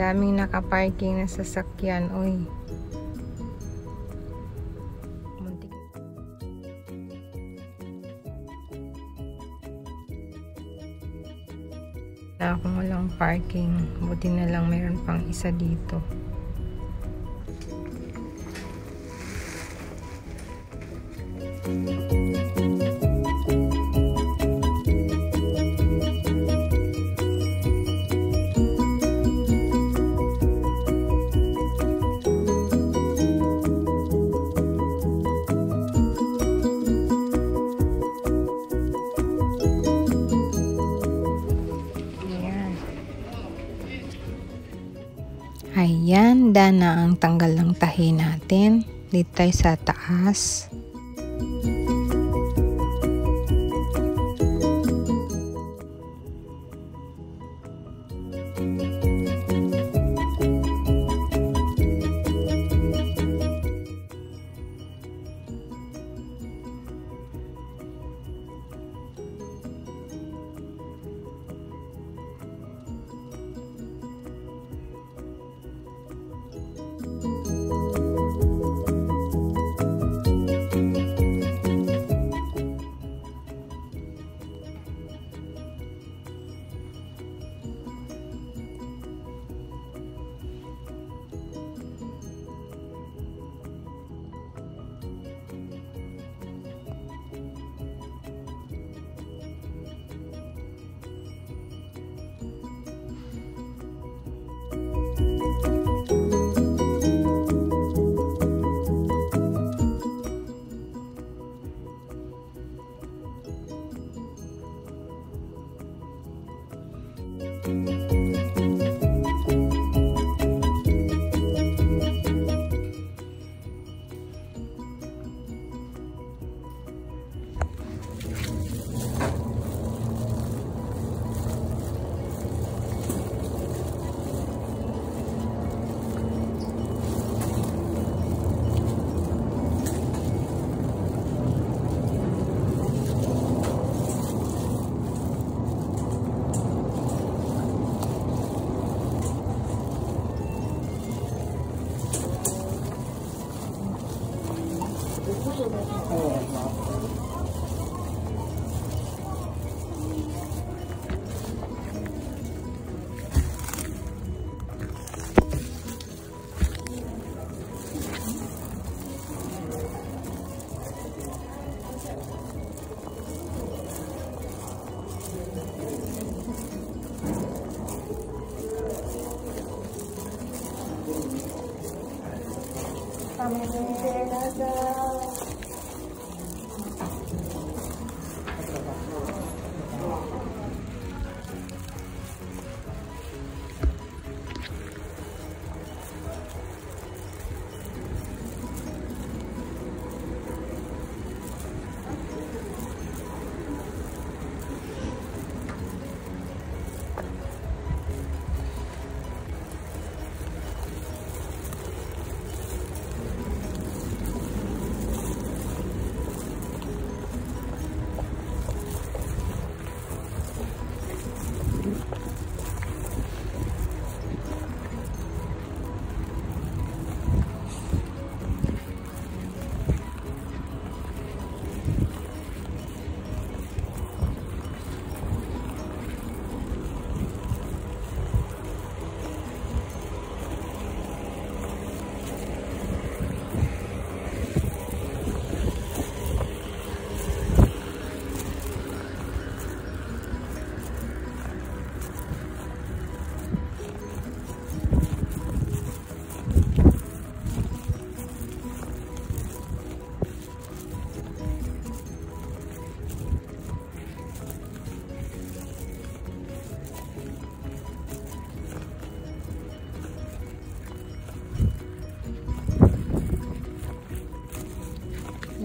daming nakaparking na sasakyan. Uy. Na akong walang parking. Buti na lang mayroon pang isa dito. Ayan. Ayan, dana ang tanggal ng tahi natin. Dito tayo sa taas.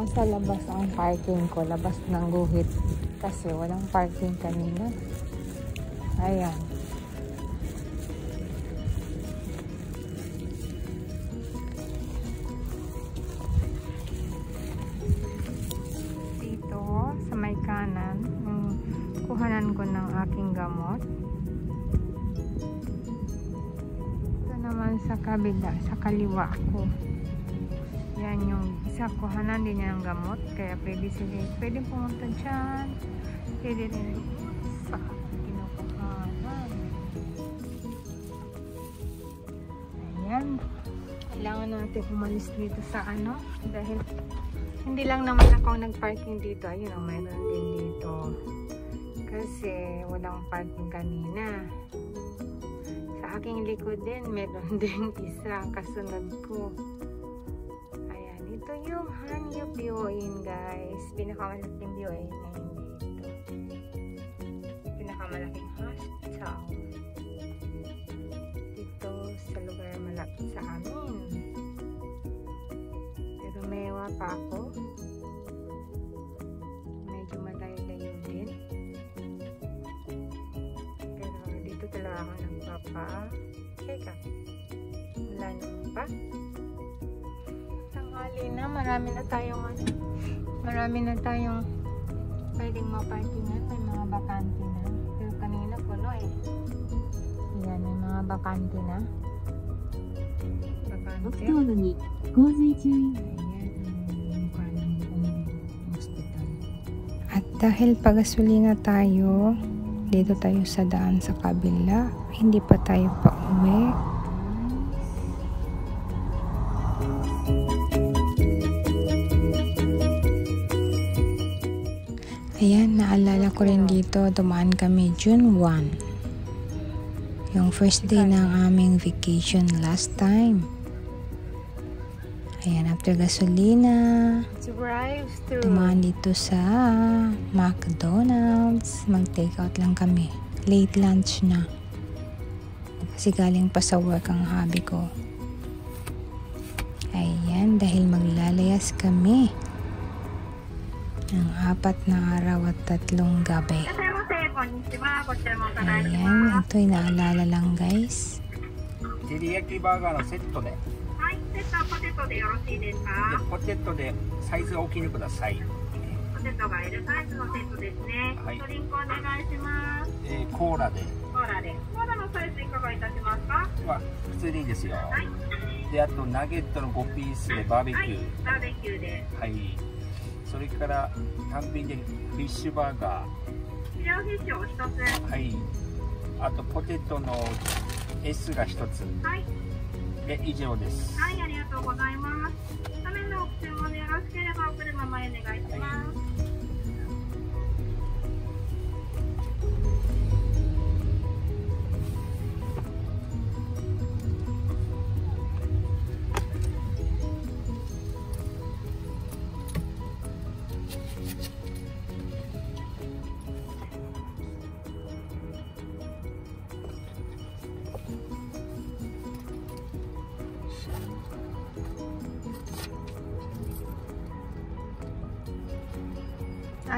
Nasa labas ang parking ko, labas ng guhit. Kasi walang parking kanina. Ayan. Dito, sa may kanan, kuhanan ko ng aking gamot. sa kabila, sa kaliwa ko. Yan yung isa kuhanan din niya ng gamot. Kaya pwede sila, pwede pumunta dyan. Pwede rin sa kinukuhanan. Ayan. Kailangan natin umalis dito sa ano. Dahil hindi lang naman ako nag-parking dito. Ayun, oh, mayroon din dito. Kasi walang parking kanina. Sa aking likod din, meron din isa kasunod ko. Ito yung Bioin guys. Pinakamalaking bioin ngayon dito. Pinakamalaking hospital. Dito sa lugar malapit sa amin. Pero mewa pa ako. Medyo malayo-layo din. Pero dito talaga ako nagpapa check up. Wala naman pa tanghali na, marami na tayong ano, marami na tayong pwedeng maparkingan. May mga bakante na. Pero kanina puno eh. Yan, may mga bakante na. Bakante. At dahil pagasolina tayo, dito tayo sa daan sa kabila, hindi pa tayo pauwi. Naalala ko rin dito, dumaan kami June 1. Yung first day ng aming vacation last time. Ayan, after gasolina, dumaan dito sa McDonald's. Mag-take out lang kami. Late lunch na. Kasi galing pa sa work ang hobby ko. Ayan, dahil maglalayas kami ng apat na araw at tatlong gabi. Ayan, ito inaalala lang guys. 照り焼きバーガーのセットで、はい。セットはポテトでよろしいですか？ポテトでサイズ大きいのください。ポテトが L サイズのセットですね。はいドリンクお願いします。えーコーラでコーラで。コーラのサイズいかがいたしますか？は普通でいいですよ。はい。であとナゲットの5ピースでバーベキはいュー。。バーベキューで。はい。それから単品でフィッシュバーガフィレオフィッシュを一つ。ー。はい。あとポテトの S が一つはい。で以上です。はい、ありがとうございます。画面のご注文でよろしければお車前お願いします。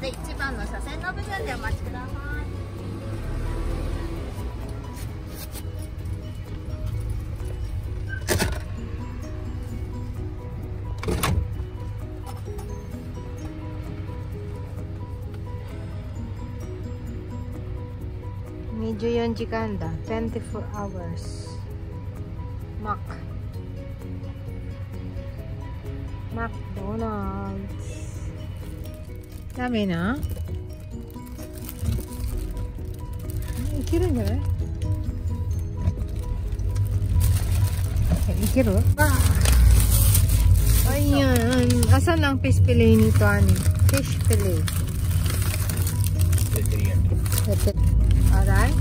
ので1番の車線の部分でお待ちください。Medyo yung Giganda. 24 hours. Mac. McDonald's. Dami na? Hmm, いけるんじゃないいけるあ Ayan. Asan ang fish fillet nito, ani? Fish fillet. で照り焼き。こ Alright.